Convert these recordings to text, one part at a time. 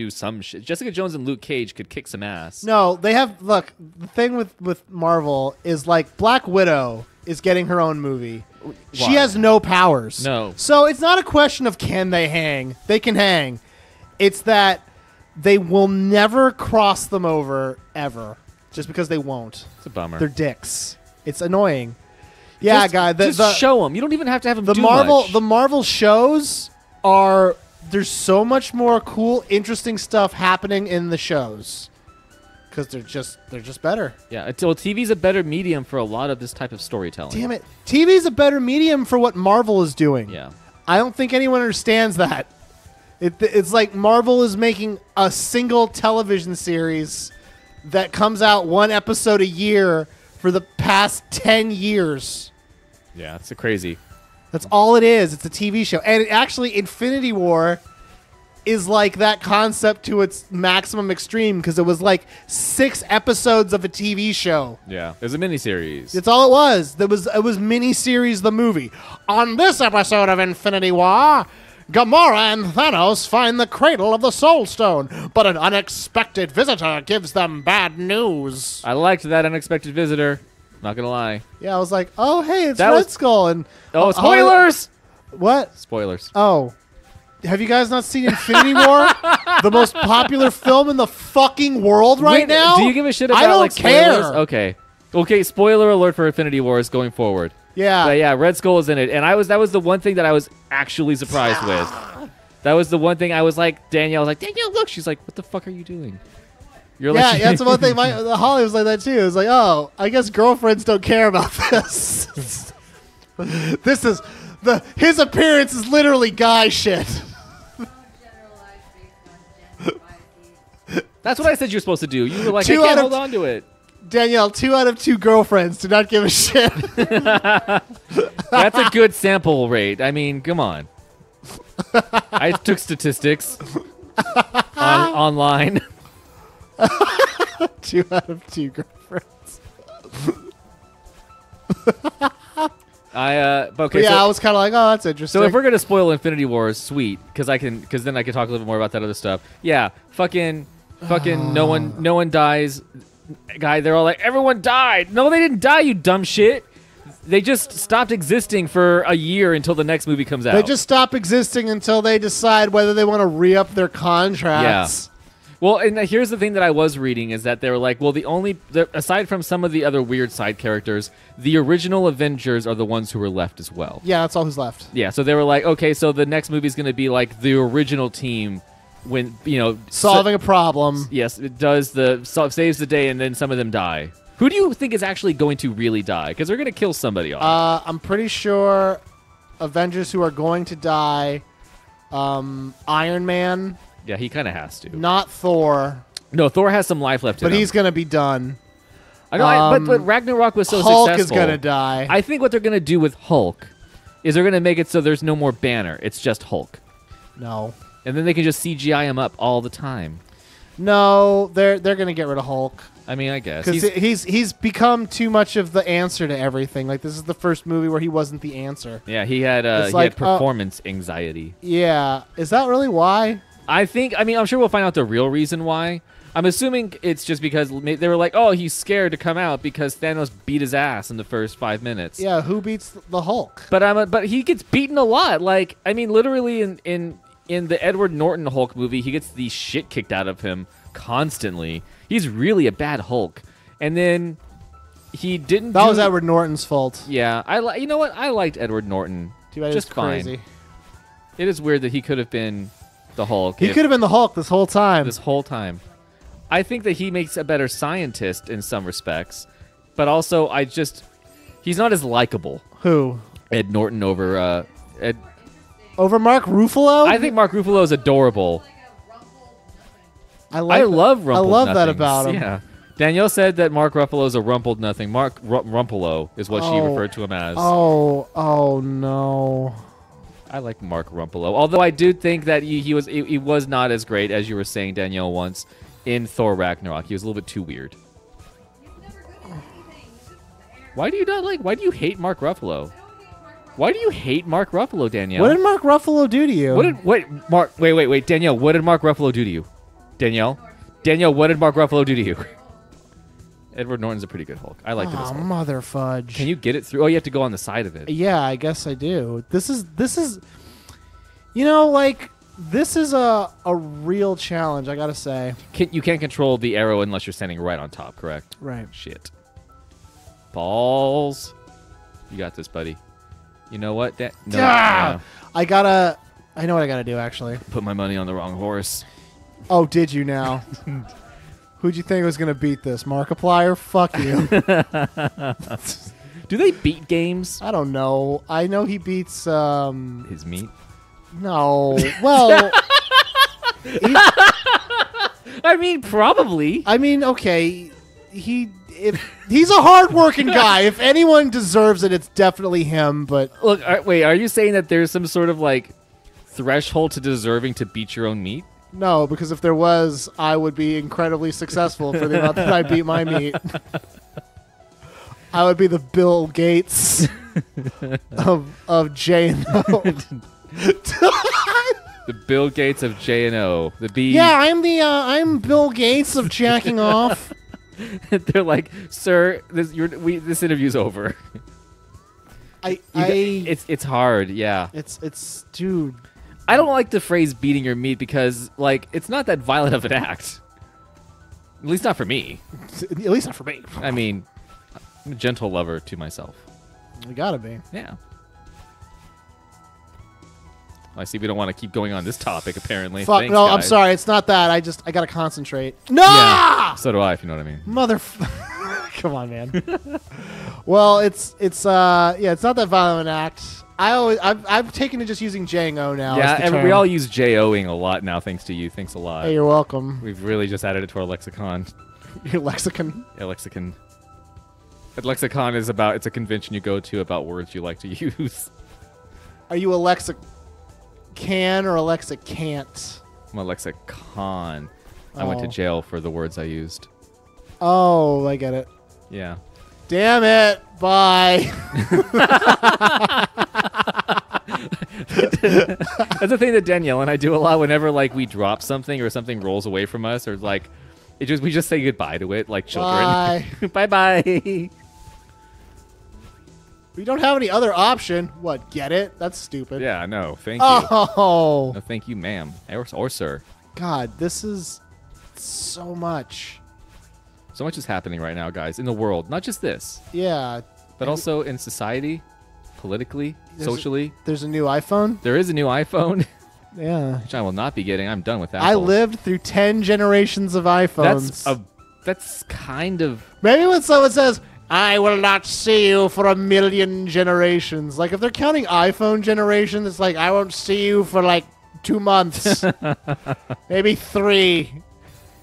do some shit. Jessica Jones and Luke Cage could kick some ass. No, they have. Look, the thing with with Marvel is like Black Widow is getting her own movie. She has no powers. No. So it's not a question of can they hang. They can hang. It's that they will never cross them over ever, just because they won't. It's a bummer. They're dicks. It's annoying. Yeah, just, guy. The, just the, show them. You don't even have to have them the do Marvel much. the Marvel shows are there's so much more cool, interesting stuff happening in the shows because they're just they're just better. yeah, until TV's a better medium for a lot of this type of storytelling. Damn it, TV's a better medium for what Marvel is doing. Yeah. I don't think anyone understands that. It, it's like Marvel is making a single television series that comes out one episode a year for the past 10 years. Yeah, it's a crazy. That's all it is. It's a TV show. And actually, Infinity War is like that concept to its maximum extreme because it was like six episodes of a TV show. Yeah, there's a miniseries. It's all it was. There was it was miniseries the movie. On this episode of Infinity War, Gamora and Thanos find the cradle of the Soul Stone, but an unexpected visitor gives them bad news. I liked that unexpected visitor. Not gonna lie. Yeah, I was like, "Oh, hey, it's That Red was- Skull." And Oh, spoilers! what? Spoilers. Oh. Have you guys not seen Infinity War? the most popular film in the fucking world right Wait, now? Do you give a shit about I don't like care. spoilers? Okay. Okay, spoiler alert for Infinity Wars going forward. Yeah. But yeah, Red Skull is in it, and I was that was the one thing that I was actually surprised with. That was the one thing I was like Danielle was like Danielle look she's like what the fuck are you doing? You're Yeah, like that's the one thing. My the Holly was like that too. It was like, oh, I guess girlfriends don't care about this. this is the his appearance is literally guy shit. That's what I said you were supposed to do. You were like Two I can't hold on to it. Danielle, two out of two girlfriends do not give a shit. That's a good sample rate. I mean, come on. I took statistics on, online. two out of two girlfriends. I uh but okay, But yeah, so, I was kind of like, oh, that's interesting. so if we're gonna spoil Infinity Wars, sweet, because I can, because then I can talk a little bit more about that other stuff. Yeah, fucking, fucking, no one, no one dies. Guy, they're all like, everyone died. No, they didn't die, you dumb shit. They just stopped existing for a year until the next movie comes out. they just stop existing until they decide whether they want to re-up their contracts. Well, and here's the thing that I was reading is that they were like, well, the only the, aside from some of the other weird side characters, the original Avengers are the ones who are left as well. Yeah, that's all who's left. Yeah, so they were like, okay, so the next movie is going to be like the original team when you know Solving so- a problem. yes, it does the so, saves the day, and then some of them die. Who do you think is actually going to really die? Because they're going to kill somebody off. Uh, I'm pretty sure Avengers who are going to die. Um, Iron Man, yeah, he kind of has to. not Thor, No, Thor has some life left in but him. he's gonna be done. I know, I- um, but, but Ragnarok was so Hulk successful. is gonna die. I think what they're gonna do with Hulk is they're gonna make it so there's no more Banner. It's just Hulk, no, and then they can just CGI him up all the time. no, they're they're gonna get rid of Hulk I mean, I guess because he's, he's, he's become too much of the answer to everything. Like this is the first movie where he wasn't the answer. yeah, he had uh, he like, had uh, performance anxiety. Yeah, is that really why? I think. I mean, I'm sure we'll find out the real reason why. I'm assuming it's just because they were like, oh, he's scared to come out because Thanos beat his ass in the first five minutes. Yeah, who beats the Hulk? But I'm a, but he gets beaten a lot. Like I mean, literally in in in the Edward Norton Hulk movie, he gets the shit kicked out of him constantly. He's really a bad Hulk. And then he didn't. That was Edward Norton's fault. Yeah, I li- you know what? I liked Edward Norton. Too bad just fine. crazy. It is weird that he could have been the Hulk. He could have been the Hulk this whole time. this whole time. I think that he makes a better scientist in some respects, but also I just he's not as likable. Who? Ed Norton over uh, Ed. Over Mark Ruffalo? I think Mark Ruffalo is adorable. I like I love rumpled I love that about him. Yeah. Danielle said that Mark Ruffalo is a rumpled nothing. Mark Ru- Rumpelo is what she Oh. referred to him as. Oh, oh no. I like Mark Rumpelo, although I do think that he, he was he, he was not as great as you were saying, Danielle, once in Thor Ragnarok. He was a little bit too weird. Why do you not like? Why do you hate Mark Ruffalo? Why do you hate Mark Ruffalo, Danielle? What did Mark Ruffalo do to you? what did what Mark? Wait, wait, wait, Danielle. What did Mark Ruffalo do to you? Danielle, Danielle, what did Mark Ruffalo do to you? Edward Norton's a pretty good Hulk. I liked him as Oh, Hulk. mother fudge. Can you get it through? Oh, you have to go on the side of it. Yeah, I guess I do. This is this is you know, like this is a a real challenge, I gotta say. Can, you can't control the arrow unless you're standing right on top, correct? Right. Shit. Balls. You got this, buddy. You know what? Da- no, Ah! no. I gotta I know what I gotta do actually. Put my money on the wrong horse. Oh, did you now? Who'd you think was gonna beat this? Markiplier? Fuck you. Do they beat games? I don't know. I know he beats um His meat. no. Well I mean, probably. I mean, okay, he if he's a hardworking guy. If anyone deserves it, it's definitely him. But Look, are, wait, are you saying that there's some sort of like threshold to deserving to beat your own meat? No, because if there was, I would be incredibly successful for the amount that I beat my meat. I would be the Bill Gates of of J and O. The Bill Gates of J and O. The B. Yeah, I'm the uh, I'm Bill Gates of jacking off. They're like, sir, this you're, we, this interview's over. I You I g- it's it's hard. Yeah. it's it's dude. I don't like the phrase beating your meat because like it's not that violent of an act. At least not for me. At least not for me. I mean, I'm a gentle lover to myself. We gotta be. Yeah. I see we don't want to keep going on this topic apparently. Fuck Thanks, no, I'm sorry. It's not that. I just I gotta concentrate. No. Yeah. So do I, if you know what I mean. Mother, come on, man. well, it's it's uh yeah, it's not that violent an act. I always I've, I've taken to just using Django now. yeah, and we all use J-O-ing a lot now, thanks to you. Thanks a lot. Hey, you're welcome. We've really just added it to our lexicon. Your lexicon. Yeah, lexicon. A lexicon is about it's a convention you go to about words you like to use. Are you Alexa can or Alexa can't? I'm a lexicon. I went to Oh. jail for the words I used. Oh, I get it. Yeah. Damn it. Bye. That's the thing that Danielle and I do a lot whenever like we drop something or something rolls away from us or like it just we just say goodbye to it like children. Bye. bye bye. we don't have any other option. What? Get it? That's stupid. yeah, no, thank you. Oh No, thank you, ma'am. Or, or sir. God, this is so much. So much is happening right now, guys, in the world. Not just this, Yeah. but also in society, politically, There's a- socially. There's a new iPhone. There is a new iPhone, Yeah. which I will not be getting. I'm done with that. I lived through 10 generations of iPhones. That's a. That's kind of. Maybe when someone says, I will not see you for a million generations. Like, if they're counting iPhone generation, it's like, I won't see you for like two months. Maybe three.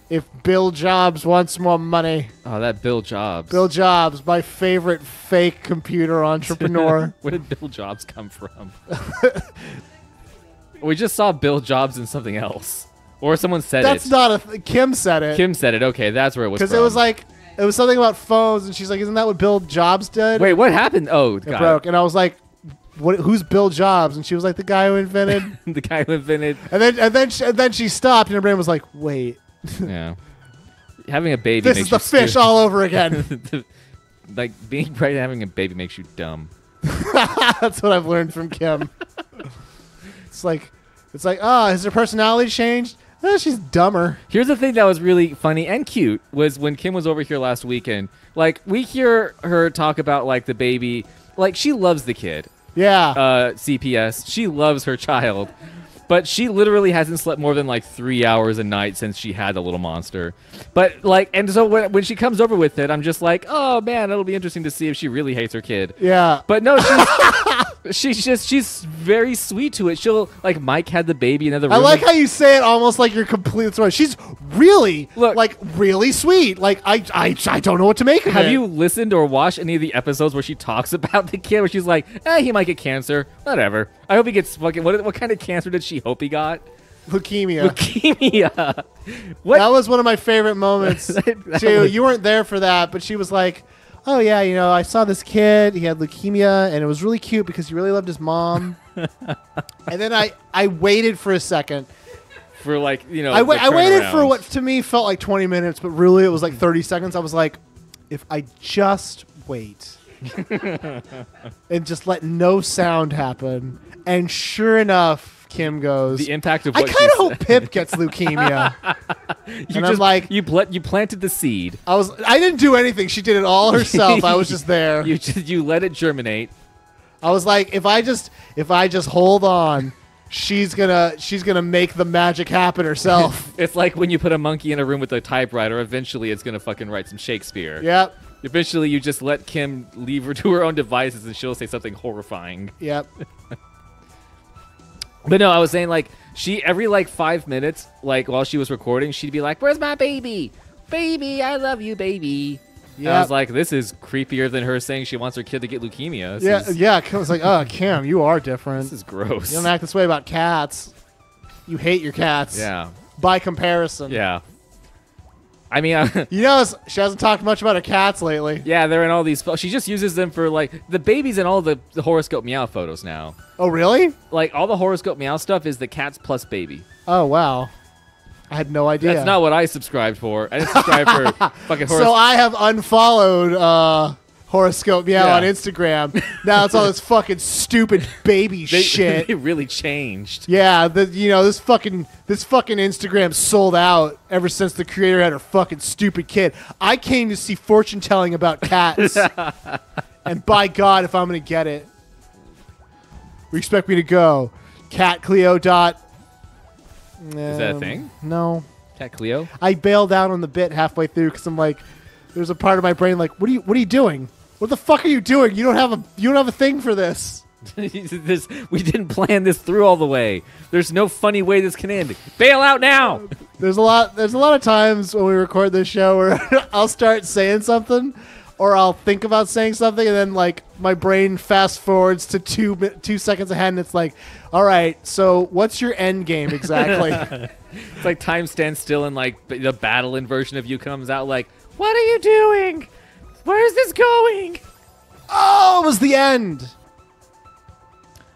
If Bill Jobs wants more money. Oh, that Bill Jobs. Bill Jobs, my favorite fake computer entrepreneur. Where did Bill Jobs come from? we just saw Bill Jobs in something else, or someone said That's it. That's not a. Th- Kim said it. Kim said it. Okay, that's where it was. Because it was like, it was something about phones, and she's like, "Isn't that what Bill Jobs did?" Wait, what happened? Oh, it broke, and I was like, "What? Who's Bill Jobs?" And she was like, "The guy who invented." the guy who invented. and then, and then, she, and then she stopped, and her brain was like, "Wait, Yeah. Having a baby. this makes is the fish stu- all over again." like being pregnant, having a baby makes you dumb. That's what I've learned from Kim. it's like, it's like, ah, has her personality changed? Eh, she's dumber. Here's the thing that was really funny and cute was when Kim was over here last weekend. Like we hear her talk about like the baby. Like she loves the kid. Yeah. uh, CPS. She loves her child, but she literally hasn't slept more than like three hours a night since she had the little monster. But like, and so when, when she comes over with it, I'm just like, oh man, it'll be interesting to see if she really hates her kid. yeah. But no, she's, she's just she's very sweet to it. She'll like Mike had the baby in another room. I like how you say it almost like you're completely thrown. She's really, Look- like, really sweet. Like, I, I, I don't know what to make of Have it. Have you listened or watched any of the episodes where she talks about the kid? Where she's like, "Eh, he might get cancer. Whatever. I hope he gets fucking. What, what kind of cancer did she hope he got? Leukemia. Leukemia. What? That was one of my favorite moments. That too. was- You weren't there for that, but she was like, "Oh yeah, you know, I saw this kid. He had leukemia, and it was really cute because he really loved his mom." and then I, I waited for a second for like you know. I, wa- I waited for what to me felt like 20 minutes, but really it was like 30 seconds. I was like, if I just wait and just let no sound happen, and sure enough, Kim goes. the impact of I kind of hope Pip gets leukemia. You and I'm just like- you pl- you planted the seed. I was. I didn't do anything. She did it all herself. I was just there. You just, you let it germinate. I was like, if I just if I just hold on, she's gonna she's gonna make the magic happen herself. It's like when you put a monkey in a room with a typewriter. Eventually, it's gonna fucking write some Shakespeare. yep. Eventually, you just let Kim leave her to her own devices, and she'll say something horrifying. Yep. But no, I was saying like she every like five minutes, like while she was recording, she'd be like, "Where's my baby? Baby, I love you, baby." And I was like, "This is creepier than her saying she wants her kid to get leukemia." This Yeah, is, yeah. I was like, oh, Kim, you are different. this is gross. You don't act this way about cats. You hate your cats. yeah, By comparison. yeah. I mean, You know, she hasn't talked much about her cats lately. yeah, they're in all these. She just uses them for like the babies in all the, the horoscope meow photos now. Oh, really? Like all the horoscope meow stuff is the cats plus baby. Oh, wow. I had no idea. That's not what I subscribed for. I didn't subscribe for fucking horoscope. so I have unfollowed uh, Horoscope Meow Yeah. on Instagram. now it's all this fucking stupid baby they, shit. It really changed. Yeah, the, you know this fucking this fucking Instagram sold out ever since the creator had her fucking stupid kid. I came to see fortune telling about cats, and by God, if I'm gonna get it, we expect me to go. Cat Cleo dot. Is that a Um, thing? No, Cat Cleo. I bailed out on the bit halfway through because I'm like, there's a part of my brain like, what are you what are you doing? What the fuck are you doing? You don't have a you don't have a thing for this. this we didn't plan this through all the way. There's no funny way this can end. Bail out now. There's a lot. There's a lot of times when we record this show where I'll start saying something, or I'll think about saying something, and then like my brain fast forwards to two two seconds ahead, and it's like, all right, so what's your end game exactly? It's like time stands still and like the Badeline version of you comes out like, what are you doing? Where's this going? oh, it was the end.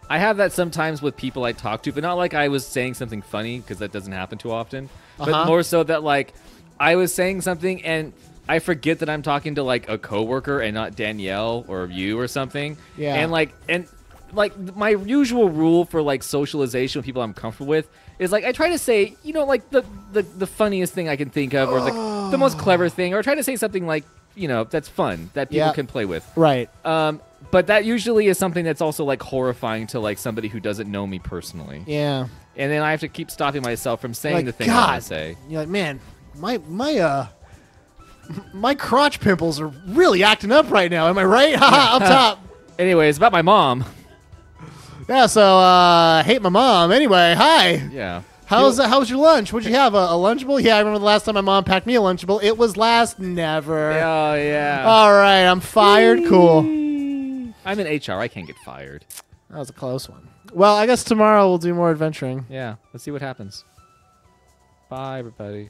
I have that sometimes with people I talk to, but not like I was saying something funny because that doesn't happen too often. But Uh-huh. more so that like I was saying something and I forget that I'm talking to like a coworker and not Danielle or you or something. Yeah. And like and like my usual rule for like socialization with people I'm comfortable with is like I try to say, you know, like the the, the funniest thing I can think of or like the most clever thing or try to say something like, you know, that's fun that people Yeah. can play with. Right. Um, but that usually is something that's also like horrifying to like somebody who doesn't know me personally, Yeah. and then I have to keep stopping myself from saying Like, the thing I want God. to say. You're like, man, my my uh. My crotch pimples are really acting up right now. Am I right? Haha, up top. Anyways, about my mom. Yeah, so uh hate my mom. Anyway, hi. Yeah. How's uh, how was your lunch? What'd you have? A, a Lunchable? Yeah, I remember the last time my mom packed me a Lunchable. It was last never. Oh yeah. All right, I'm fired. Cool. I'm in HR. I can't get fired. That was a close one. Well, I guess tomorrow we'll do more adventuring. Yeah. Let's see what happens. Bye, everybody.